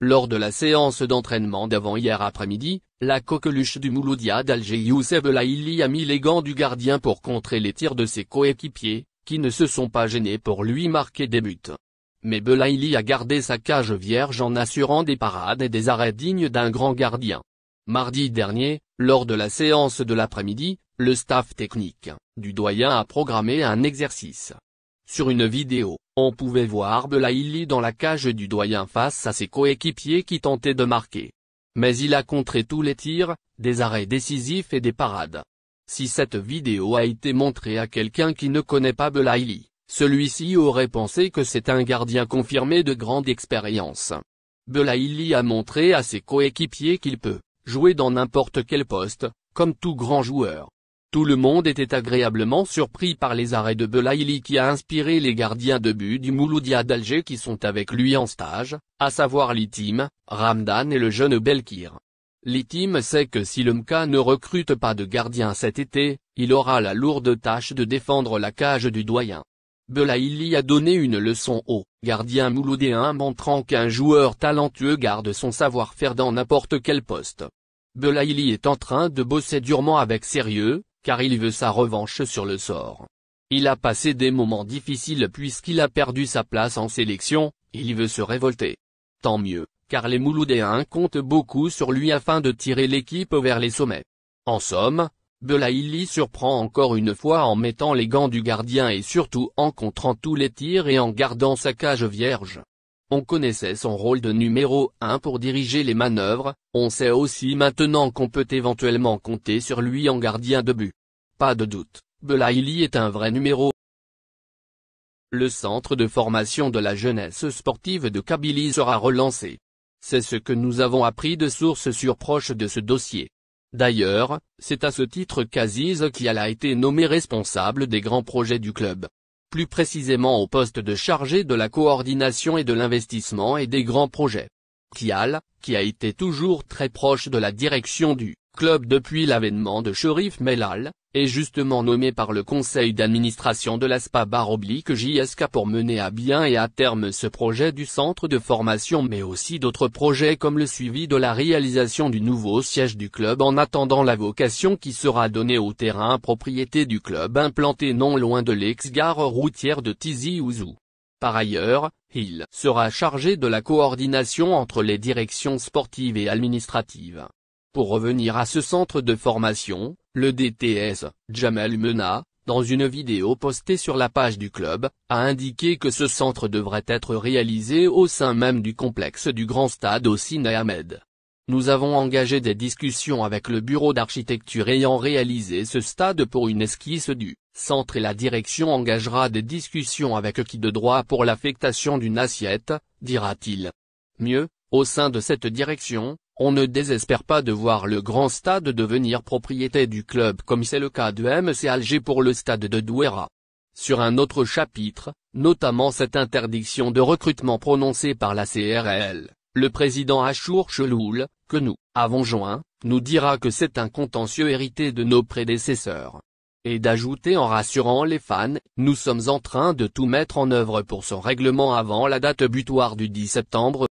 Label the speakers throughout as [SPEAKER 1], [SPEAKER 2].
[SPEAKER 1] Lors de la séance d'entraînement d'avant-hier après-midi, la coqueluche du Mouloudia d'Alger Youssef a mis les gants du gardien pour contrer les tirs de ses coéquipiers, qui ne se sont pas gênés pour lui marquer des buts. Mais Belaïli a gardé sa cage vierge en assurant des parades et des arrêts dignes d'un grand gardien. Mardi dernier, lors de la séance de l'après-midi, le staff technique du doyen a programmé un exercice. Sur une vidéo, on pouvait voir Belaïli dans la cage du doyen face à ses coéquipiers qui tentaient de marquer. Mais il a contré tous les tirs, des arrêts décisifs et des parades. Si cette vidéo a été montrée à quelqu'un qui ne connaît pas Belaïli, celui-ci aurait pensé que c'est un gardien confirmé de grande expérience. Belaïli a montré à ses coéquipiers qu'il peut jouer dans n'importe quel poste, comme tout grand joueur. Tout le monde était agréablement surpris par les arrêts de Belaïli qui a inspiré les gardiens de but du Mouloudia d'Alger qui sont avec lui en stage, à savoir Litim, Ramdan et le jeune Belkir. Litim sait que si le MK ne recrute pas de gardien cet été, il aura la lourde tâche de défendre la cage du doyen. Belaïli a donné une leçon au gardien mouloudéen montrant qu'un joueur talentueux garde son savoir-faire dans n'importe quel poste. Belaïli est en train de bosser durement avec sérieux, car il veut sa revanche sur le sort. Il a passé des moments difficiles puisqu'il a perdu sa place en sélection, il veut se révolter. Tant mieux, car les Mouloudéens comptent beaucoup sur lui afin de tirer l'équipe vers les sommets. En somme, Belaïli surprend encore une fois en mettant les gants du gardien et surtout en contrant tous les tirs et en gardant sa cage vierge. On connaissait son rôle de numéro 1 pour diriger les manœuvres, on sait aussi maintenant qu'on peut éventuellement compter sur lui en gardien de but. Pas de doute, Belaïli est un vrai numéro. Le centre de formation de la jeunesse sportive de Kabylie sera relancé. C'est ce que nous avons appris de sources surproches de ce dossier. D'ailleurs, c'est à ce titre qu'Aziz qui a été nommé responsable des grands projets du club plus précisément au poste de chargé de la coordination et de l'investissement et des grands projets. Kial, qui a été toujours très proche de la direction du club depuis l'avènement de Sherif Melal, est justement nommé par le conseil d'administration de l'ASPA Baroblique JSK pour mener à bien et à terme ce projet du centre de formation mais aussi d'autres projets comme le suivi de la réalisation du nouveau siège du club en attendant la vocation qui sera donnée au terrain propriété du club implanté non loin de l'ex-gare routière de Tizi Ouzou. Par ailleurs, il sera chargé de la coordination entre les directions sportives et administratives. Pour revenir à ce centre de formation, le DTS, Jamel Mena, dans une vidéo postée sur la page du club, a indiqué que ce centre devrait être réalisé au sein même du complexe du Grand Stade au Ahmed. Nous avons engagé des discussions avec le bureau d'architecture ayant réalisé ce stade pour une esquisse du centre et la direction engagera des discussions avec qui de droit pour l'affectation d'une assiette, dira-t-il. Mieux, au sein de cette direction, on ne désespère pas de voir le grand stade devenir propriété du club comme c'est le cas de MC Alger pour le stade de Douera. Sur un autre chapitre, notamment cette interdiction de recrutement prononcée par la CRL, le président Achour Cheloul, que nous avons joint, nous dira que c'est un contentieux hérité de nos prédécesseurs. Et d'ajouter en rassurant les fans, nous sommes en train de tout mettre en œuvre pour son règlement avant la date butoir du 10 septembre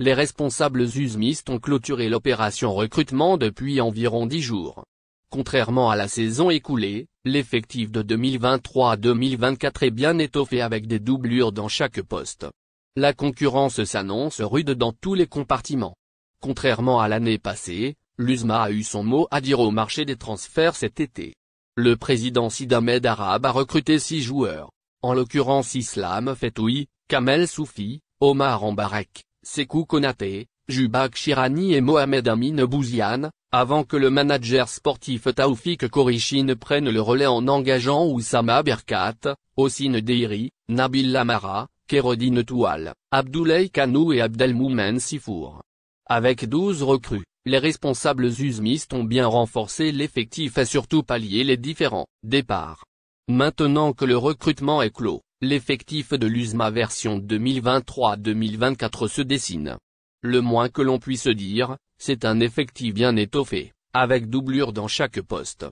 [SPEAKER 1] les responsables usmistes ont clôturé l'opération recrutement depuis environ 10 jours. Contrairement à la saison écoulée, l'effectif de 2023-2024 est bien étoffé avec des doublures dans chaque poste. La concurrence s'annonce rude dans tous les compartiments. Contrairement à l'année passée, l'USMA a eu son mot à dire au marché des transferts cet été. Le président Sidamed Arabe a recruté six joueurs, en l'occurrence Islam Fetoui, Kamel Soufi, Omar Ambarek, Sekou Konaté, Jubak Shirani et Mohamed Amin Bouziane, avant que le manager sportif Taoufik Korichi ne prenne le relais en engageant Oussama Berkat, Ossine Deiri, Nabil Lamara, Kérodine Toual, Abdoulaye Kanou et Abdelmoumen Sifour. Avec 12 recrues, les responsables usmistes ont bien renforcé l'effectif et surtout pallié les différents départs. Maintenant que le recrutement est clos, L'effectif de l'USMA version 2023-2024 se dessine. Le moins que l'on puisse dire, c'est un effectif bien étoffé, avec doublure dans chaque poste.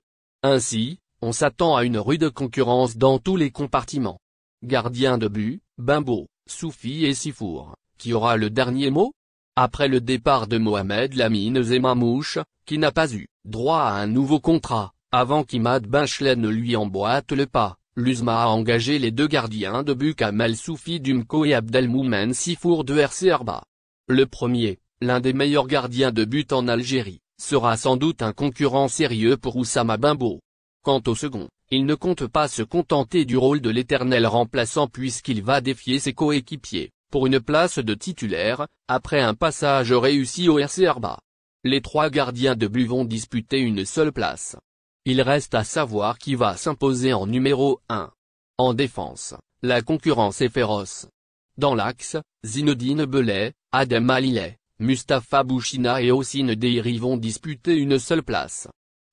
[SPEAKER 1] Ainsi, on s'attend à une rude concurrence dans tous les compartiments. Gardien de but, Bimbo, Soufi et Sifour, qui aura le dernier mot? Après le départ de Mohamed Lamine Zemamouche, qui n'a pas eu droit à un nouveau contrat, avant qu'Imad Benchlen ne lui emboîte le pas, l'USMA a engagé les deux gardiens de but Kamel Soufi Dumko et Abdelmoumen Sifour de RC Arba. Le premier, l'un des meilleurs gardiens de but en Algérie, sera sans doute un concurrent sérieux pour Oussama Bimbo. Quant au second, il ne compte pas se contenter du rôle de l'éternel remplaçant puisqu'il va défier ses coéquipiers, pour une place de titulaire, après un passage réussi au RC Arba. Les trois gardiens de but vont disputer une seule place. Il reste à savoir qui va s'imposer en numéro 1. En défense, la concurrence est féroce. Dans l'axe, Zinedine Belay, Adem Alileh, Mustapha Bouchina et Ossine Deiri vont disputer une seule place.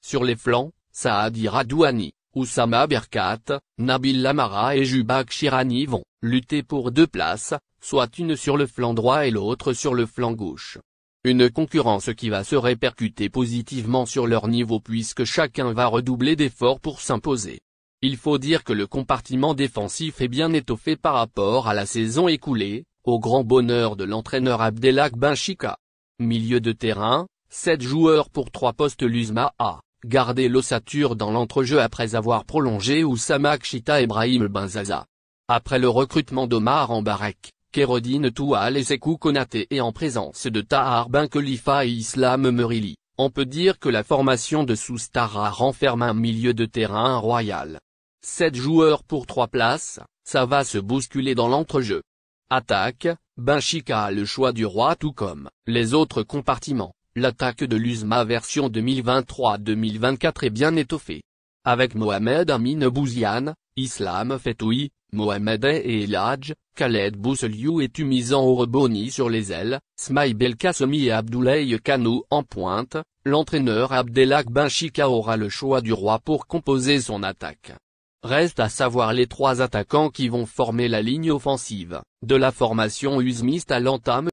[SPEAKER 1] Sur les flancs, Saadi Radouani, Oussama Berkat, Nabil Lamara et Jubak Shirani vont lutter pour deux places, soit une sur le flanc droit et l'autre sur le flanc gauche. Une concurrence qui va se répercuter positivement sur leur niveau puisque chacun va redoubler d'efforts pour s'imposer. Il faut dire que le compartiment défensif est bien étoffé par rapport à la saison écoulée, au grand bonheur de l'entraîneur Abdelak Benchika. Milieu de terrain, 7 joueurs pour 3 postes Luzma a gardé l'ossature dans l'entrejeu après avoir prolongé Oussama Kshita Ibrahim Benzaza. Après le recrutement d'Omar Ambarek, Kérodine Toual et Sekou Konaté et en présence de Tahar Ben Khalifa et Islam Merili, on peut dire que la formation de Soustara renferme un milieu de terrain royal. 7 joueurs pour 3 places, ça va se bousculer dans l'entrejeu. Attaque, Benchika a le choix du roi tout comme les autres compartiments. L'attaque de l'USMA version 2023-2024 est bien étoffée. Avec Mohamed Amin Bouziane, Islam Fetoui, Mohamed et Eladj, Khaled Bousseliou et Tumizan Oreboni sur les ailes, Smaï Belkacemi et Abdoulaye Kano en pointe, l'entraîneur Abdelak Benchika aura le choix du roi pour composer son attaque. Reste à savoir les trois attaquants qui vont former la ligne offensive, de la formation usmiste à l'entame.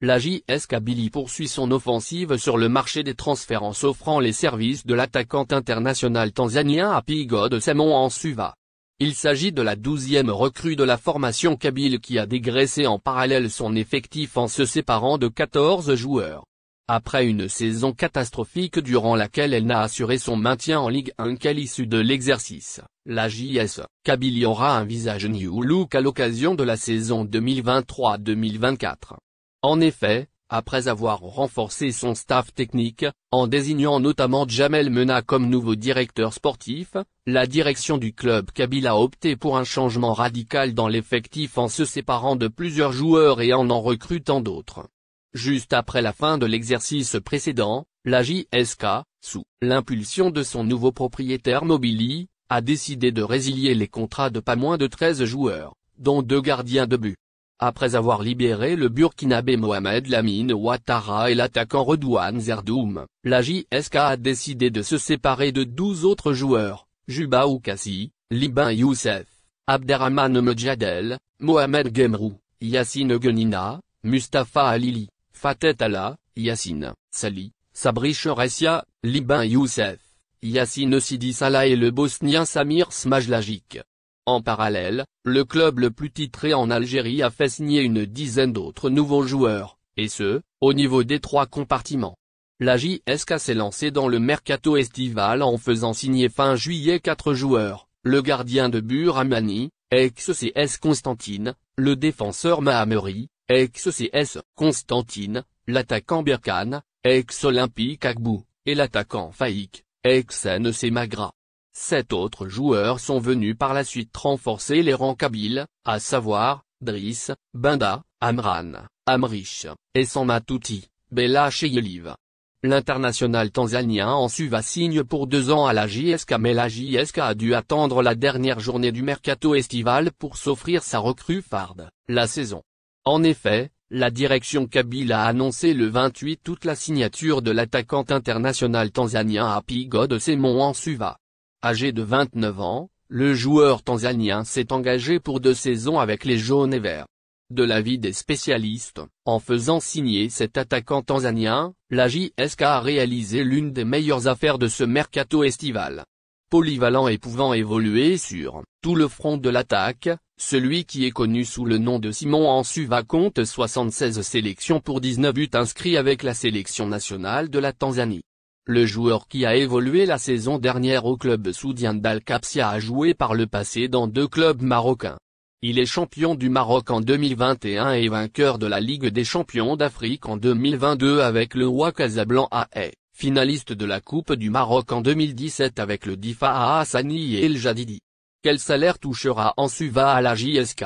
[SPEAKER 1] La JS Kabylie poursuit son offensive sur le marché des transferts en s'offrant les services de l'attaquant international tanzanien de Semon en Suva. Il s'agit de la douzième recrue de la formation kabyle qui a dégraissé en parallèle son effectif en se séparant de 14 joueurs. Après une saison catastrophique durant laquelle elle n'a assuré son maintien en Ligue 1 qu'à l'issue de l'exercice, la JS Kabylie aura un visage new look à l'occasion de la saison 2023-2024. En effet, après avoir renforcé son staff technique, en désignant notamment Jamel Mena comme nouveau directeur sportif, la direction du club Kabyle a opté pour un changement radical dans l'effectif en se séparant de plusieurs joueurs et en en recrutant d'autres. Juste après la fin de l'exercice précédent, la JSK, sous l'impulsion de son nouveau propriétaire Mobili, a décidé de résilier les contrats de pas moins de 13 joueurs, dont deux gardiens de but. Après avoir libéré le Burkinabé Mohamed Lamine Ouattara et l'attaquant Redouane Zerdoum, la JSK a décidé de se séparer de 12 autres joueurs, Juba Oukassi, Liban Youssef, Abderrahman Mejadel, Mohamed Gemrou, Yassine Genina, Mustafa Alili, Fatet Allah, Yassine, Sali, Sabri Ressia, Liban Youssef, Yassine Sidi Salah et le Bosnien Samir Smajlagic. En parallèle, le club le plus titré en Algérie a fait signer une dizaine d'autres nouveaux joueurs, et ce, au niveau des trois compartiments. La JSK s'est lancée dans le mercato estival en faisant signer fin juillet quatre joueurs, le gardien de but Ramani, ex-CS Constantine, le défenseur Mahameri, ex-CS Constantine, l'attaquant Birkan, ex-Olympique Agbou, et l'attaquant Faïk, ex-NC Magra. Sept autres joueurs sont venus par la suite renforcer les rangs kabyles, à savoir, Driss, Binda, Amran, Amrich, et Samatouti, Bella Yeliv. L'international tanzanien en suva signe pour deux ans à la JSK mais la JSK a dû attendre la dernière journée du mercato estival pour s'offrir sa recrue farde, la saison. En effet, la direction Kabyle a annoncé le 28 août la signature de l'attaquant international tanzanien Happy God Semon en Suva. Âgé de 29 ans, le joueur tanzanien s'est engagé pour deux saisons avec les jaunes et verts. De l'avis des spécialistes, en faisant signer cet attaquant tanzanien, la JSK a réalisé l'une des meilleures affaires de ce mercato estival. polyvalent et pouvant évoluer sur tout le front de l'attaque, celui qui est connu sous le nom de Simon Ansuva compte 76 sélections pour 19 buts inscrits avec la sélection nationale de la Tanzanie. Le joueur qui a évolué la saison dernière au club soudien d'Al-Kapsia a joué par le passé dans deux clubs marocains. Il est champion du Maroc en 2021 et vainqueur de la Ligue des champions d'Afrique en 2022 avec le Roi Casablanca finaliste de la Coupe du Maroc en 2017 avec le Difa Hassani et El Jadidi. Quel salaire touchera Ansuva à la JSK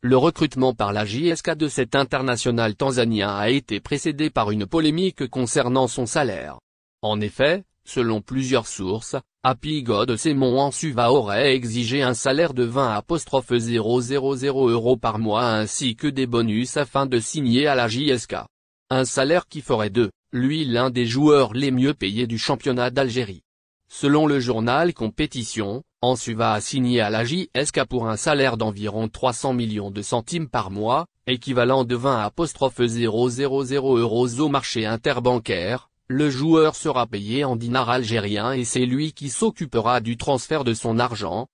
[SPEAKER 1] Le recrutement par la JSK de cet international tanzanien a été précédé par une polémique concernant son salaire. En effet, selon plusieurs sources, Happy God Simon Ansuva aurait exigé un salaire de 20 000 euros par mois ainsi que des bonus afin de signer à la JSK. Un salaire qui ferait de lui l'un des joueurs les mieux payés du championnat d'Algérie. Selon le journal Compétition, Ansuva a signé à la JSK pour un salaire d'environ 300 millions de centimes par mois, équivalent de 20 000 euros au marché interbancaire, le joueur sera payé en dinars algériens et c'est lui qui s'occupera du transfert de son argent,